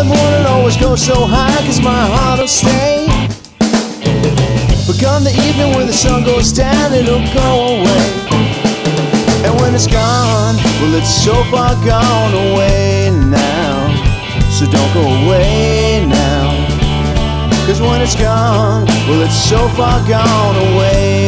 the moon will always go so high, cause my heart will stay. But come the evening when the sun goes down, it'll go away. And when it's gone, well, it's so far gone away now. So don't go away now. Cause when it's gone, well, it's so far gone away.